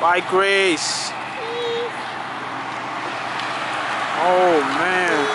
Bye, Grace. Oh, man.